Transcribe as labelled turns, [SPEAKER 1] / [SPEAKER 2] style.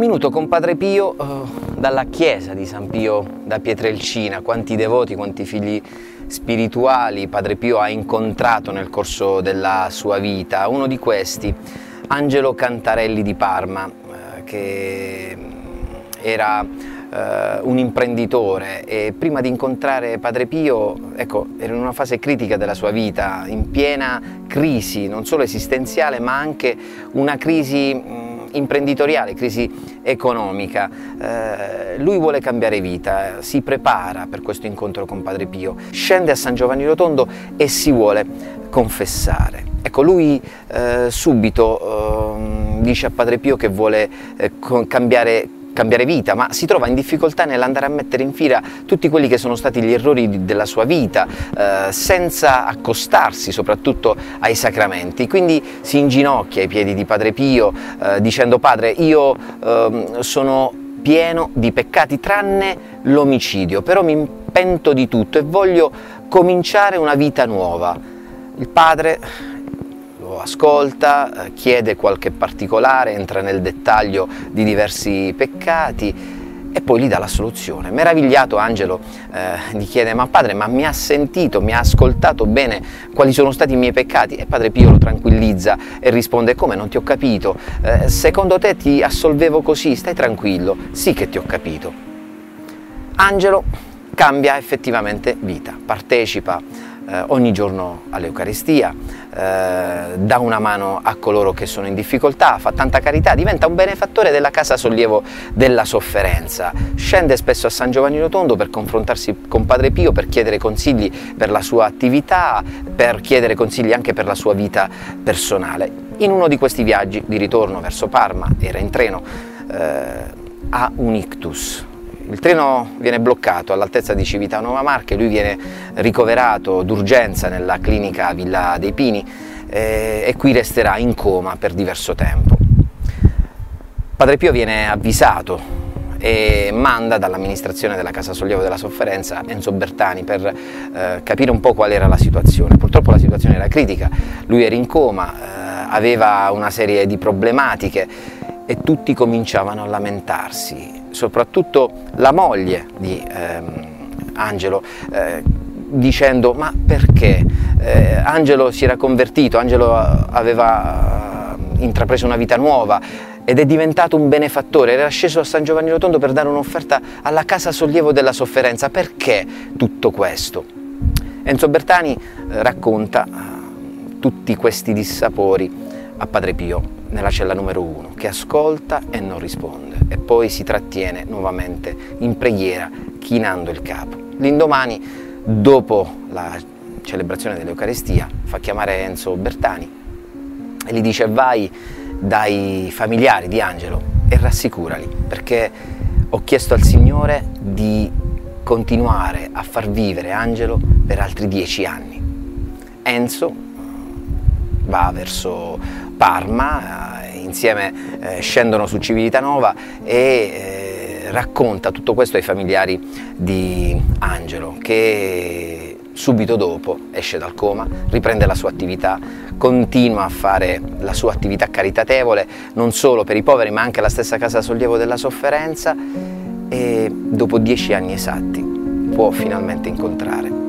[SPEAKER 1] Saluto con Padre Pio eh, dalla chiesa di San Pio da Pietrelcina, quanti devoti, quanti figli spirituali Padre Pio ha incontrato nel corso della sua vita. Uno di questi, Angelo Cantarelli di Parma, eh, che era eh, un imprenditore e prima di incontrare Padre Pio, ecco, era in una fase critica della sua vita, in piena crisi, non solo esistenziale, ma anche una crisi imprenditoriale, crisi economica. Eh, lui vuole cambiare vita, si prepara per questo incontro con Padre Pio, scende a San Giovanni Rotondo e si vuole confessare. Ecco, lui eh, subito eh, dice a Padre Pio che vuole eh, cambiare cambiare vita, ma si trova in difficoltà nell'andare a mettere in fila tutti quelli che sono stati gli errori della sua vita, eh, senza accostarsi soprattutto ai sacramenti. Quindi si inginocchia ai piedi di Padre Pio eh, dicendo Padre, io eh, sono pieno di peccati tranne l'omicidio, però mi pento di tutto e voglio cominciare una vita nuova. Il padre ascolta, eh, chiede qualche particolare, entra nel dettaglio di diversi peccati e poi gli dà la soluzione. Meravigliato Angelo eh, gli chiede ma padre ma mi ha sentito, mi ha ascoltato bene quali sono stati i miei peccati? E padre Pio lo tranquillizza e risponde come non ti ho capito, eh, secondo te ti assolvevo così, stai tranquillo, sì che ti ho capito. Angelo cambia effettivamente vita, partecipa eh, ogni giorno all'Eucaristia, eh, dà una mano a coloro che sono in difficoltà, fa tanta carità, diventa un benefattore della Casa Sollievo della Sofferenza, scende spesso a San Giovanni Rotondo per confrontarsi con Padre Pio, per chiedere consigli per la sua attività, per chiedere consigli anche per la sua vita personale. In uno di questi viaggi di ritorno verso Parma, era in treno, eh, ha un ictus, il treno viene bloccato all'altezza di Civitanova Marche, lui viene ricoverato d'urgenza nella clinica Villa dei Pini eh, e qui resterà in coma per diverso tempo. Padre Pio viene avvisato e manda dall'amministrazione della Casa Sollievo della Sofferenza Enzo Bertani per eh, capire un po' qual era la situazione. Purtroppo la situazione era critica, lui era in coma, eh, aveva una serie di problematiche e tutti cominciavano a lamentarsi soprattutto la moglie di ehm, Angelo, eh, dicendo ma perché? Eh, Angelo si era convertito, Angelo aveva eh, intrapreso una vita nuova ed è diventato un benefattore, era sceso a San Giovanni Rotondo per dare un'offerta alla Casa Sollievo della Sofferenza. Perché tutto questo? Enzo Bertani eh, racconta eh, tutti questi dissapori a Padre Pio nella cella numero uno, che ascolta e non risponde e poi si trattiene nuovamente in preghiera chinando il capo. L'indomani, dopo la celebrazione dell'Eucaristia, fa chiamare Enzo Bertani e gli dice vai dai familiari di Angelo e rassicurali perché ho chiesto al Signore di continuare a far vivere Angelo per altri dieci anni. Enzo va verso Parma, insieme eh, scendono su Civitanova e eh, racconta tutto questo ai familiari di Angelo che subito dopo esce dal coma, riprende la sua attività, continua a fare la sua attività caritatevole non solo per i poveri ma anche alla stessa Casa Sollievo della Sofferenza e dopo dieci anni esatti può finalmente incontrare